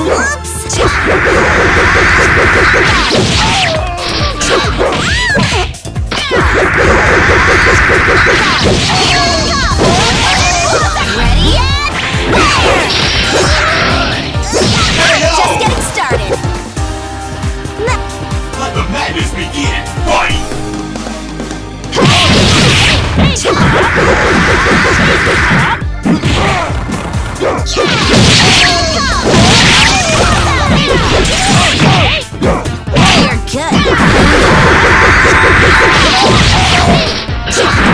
Oops! Ready!